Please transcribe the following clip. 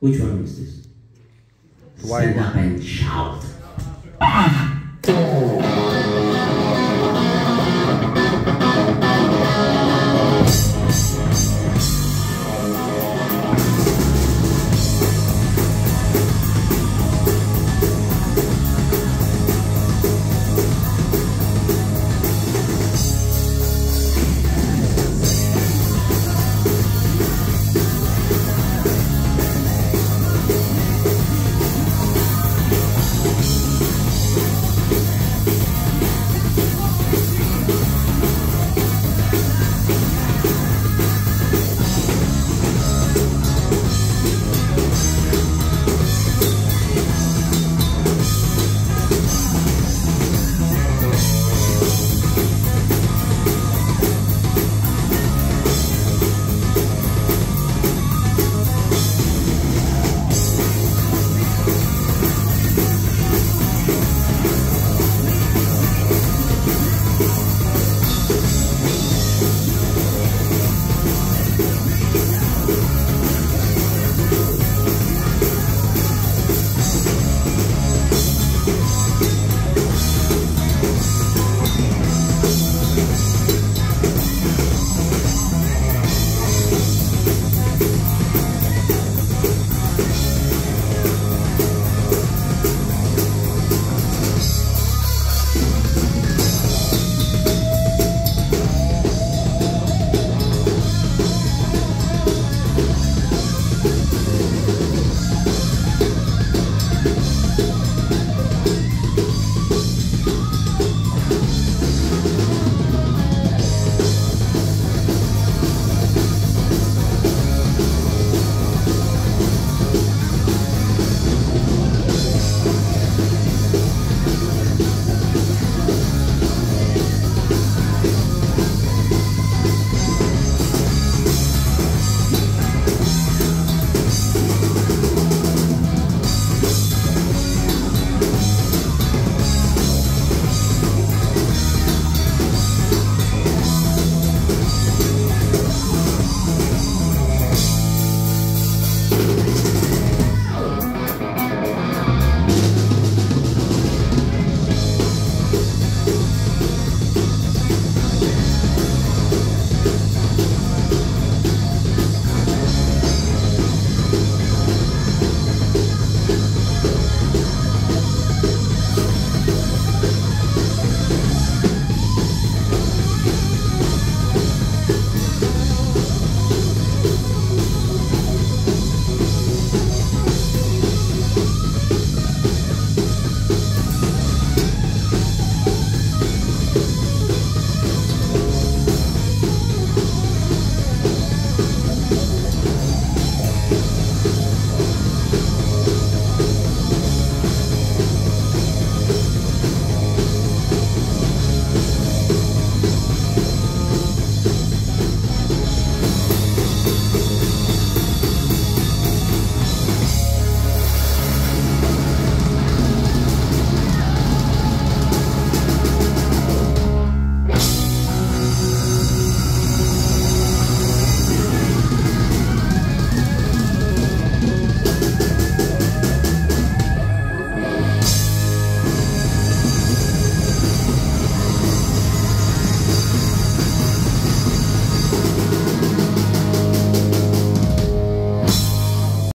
Which one is this? Stand up and shout.